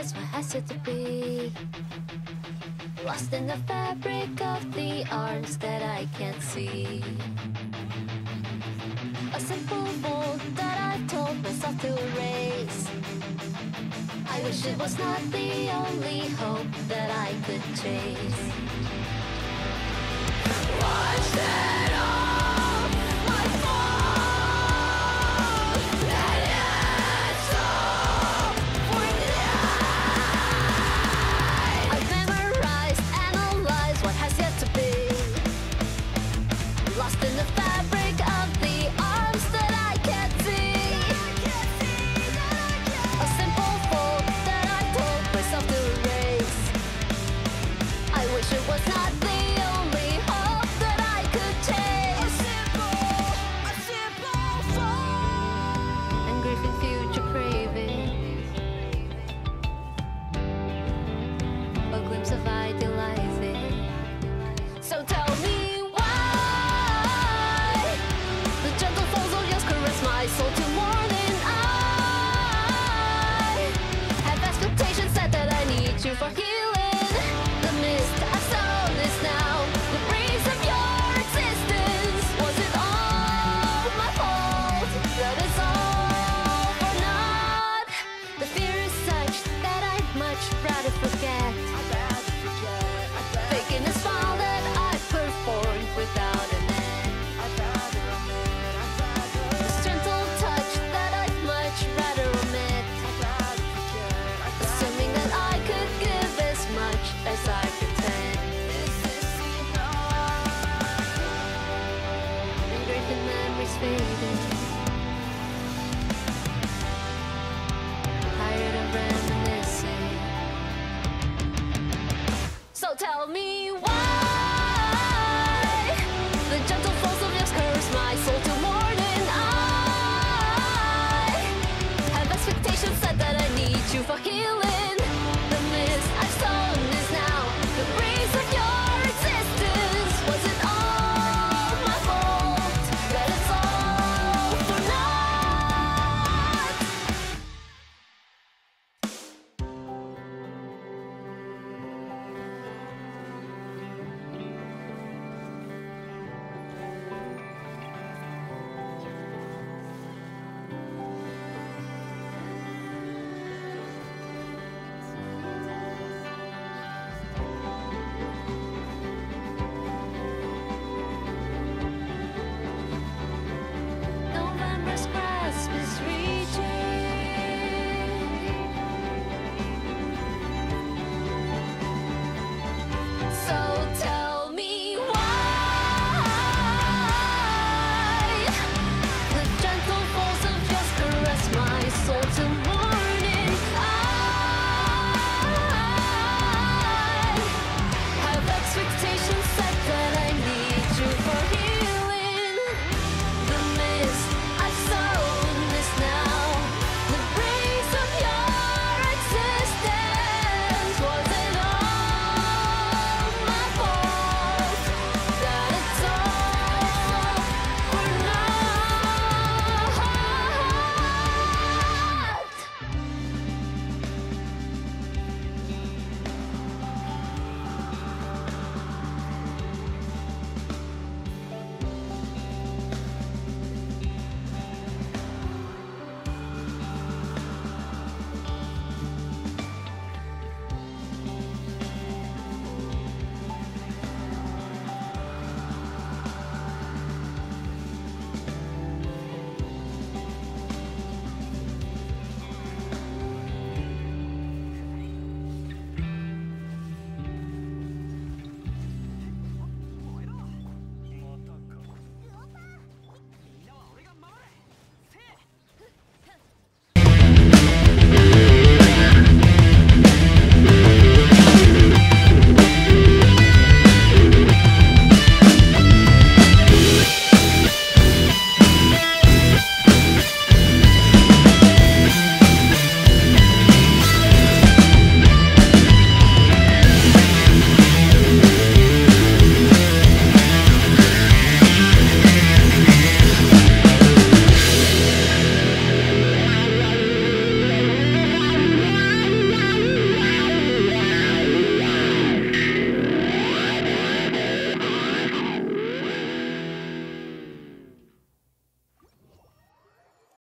was where I stood to be. Lost in the fabric of the arms that I can't see. A simple mold that I told myself to erase. I wish it was not the only hope that I could chase. Watch that all. much rather forget.